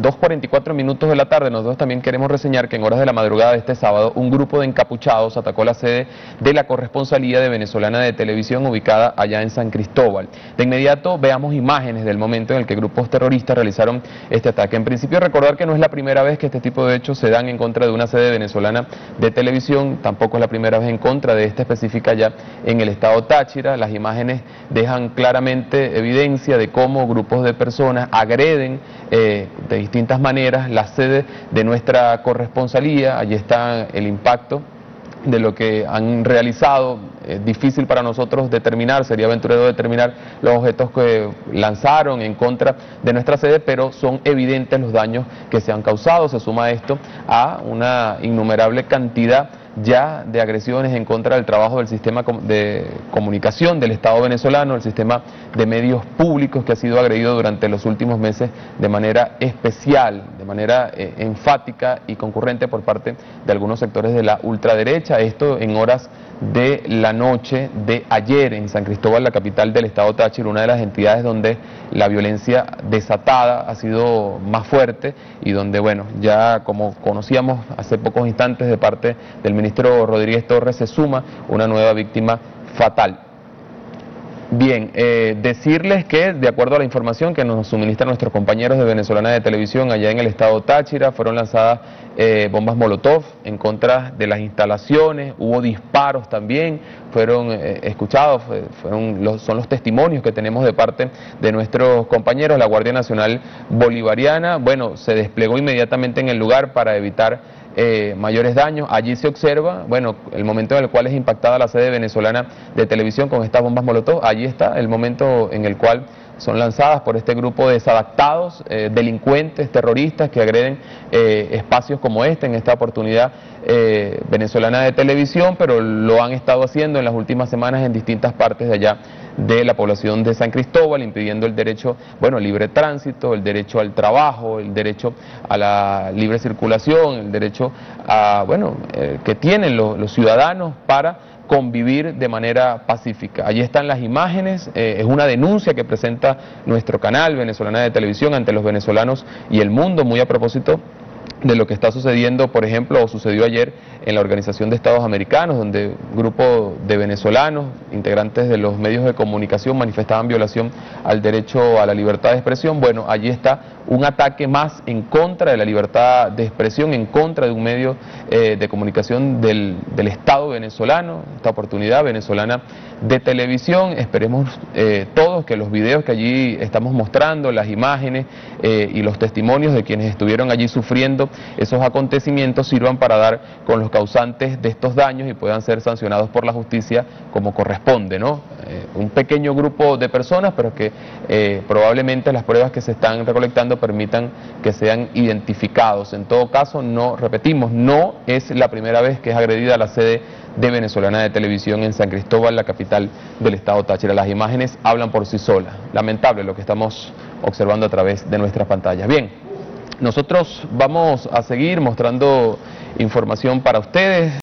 2.44 minutos de la tarde, nosotros también queremos reseñar que en horas de la madrugada de este sábado, un grupo de encapuchados atacó la sede de la corresponsalía de Venezolana de Televisión ubicada allá en San Cristóbal. De inmediato veamos imágenes del momento en el que grupos terroristas realizaron este ataque. En principio recordar que no es la primera vez que este tipo de hechos se dan en contra de una sede venezolana de televisión, tampoco es la primera vez en contra de esta específica allá en el estado Táchira. Las imágenes dejan claramente evidencia de cómo grupos de personas agreden eh, de distintas maneras la sede de nuestra corresponsalía, allí está el impacto de lo que han realizado. Es difícil para nosotros determinar, sería aventurero determinar los objetos que lanzaron en contra de nuestra sede, pero son evidentes los daños que se han causado. Se suma esto a una innumerable cantidad ya de agresiones en contra del trabajo del sistema de comunicación del Estado venezolano, el sistema de medios públicos que ha sido agredido durante los últimos meses de manera especial, de manera eh, enfática y concurrente por parte de algunos sectores de la ultraderecha, esto en horas de la noche de ayer en San Cristóbal, la capital del estado Táchira, una de las entidades donde la violencia desatada ha sido más fuerte y donde, bueno, ya como conocíamos hace pocos instantes de parte del ministro Rodríguez Torres, se suma una nueva víctima fatal. Bien, eh, decirles que de acuerdo a la información que nos suministran nuestros compañeros de Venezolana de Televisión allá en el estado Táchira, fueron lanzadas eh, bombas Molotov en contra de las instalaciones, hubo disparos también, fueron eh, escuchados, fueron los, son los testimonios que tenemos de parte de nuestros compañeros, la Guardia Nacional Bolivariana, bueno, se desplegó inmediatamente en el lugar para evitar eh, mayores daños. Allí se observa, bueno, el momento en el cual es impactada la sede venezolana de televisión con estas bombas Molotov, allí está el momento en el cual son lanzadas por este grupo de desadaptados, eh, delincuentes, terroristas que agreden eh, espacios como este, en esta oportunidad venezolana de televisión, pero lo han estado haciendo en las últimas semanas en distintas partes de allá de la población de San Cristóbal, impidiendo el derecho, bueno, libre tránsito, el derecho al trabajo, el derecho a la libre circulación, el derecho a, bueno, eh, que tienen los, ciudadanos para convivir de manera pacífica. Allí están las imágenes, eh, es una denuncia que presenta nuestro canal Venezolana de Televisión ante los venezolanos y el mundo, muy a propósito de lo que está sucediendo, por ejemplo, o sucedió ayer en la Organización de Estados Americanos, donde un grupo de venezolanos, integrantes de los medios de comunicación, manifestaban violación al derecho a la libertad de expresión. Bueno, allí está un ataque más en contra de la libertad de expresión, en contra de un medio eh, de comunicación del, Estado venezolano, esta oportunidad venezolana de televisión. Esperemos eh, todos que los videos que allí estamos mostrando, las imágenes eh, y los testimonios de quienes estuvieron allí sufriendo esos acontecimientos sirvan para dar con los causantes de estos daños y puedan ser sancionados por la justicia como corresponde, ¿no? Eh, un pequeño grupo de personas, pero que eh, probablemente las pruebas que se están recolectando permitan que sean identificados. En todo caso, no, repetimos, no es la primera vez que es agredida la sede de Venezolana de Televisión en San Cristóbal, la capital del estado Táchira. Las imágenes hablan por sí solas. Lamentable lo que estamos observando a través de nuestras pantallas. Bien, nosotros vamos a seguir mostrando información para ustedes.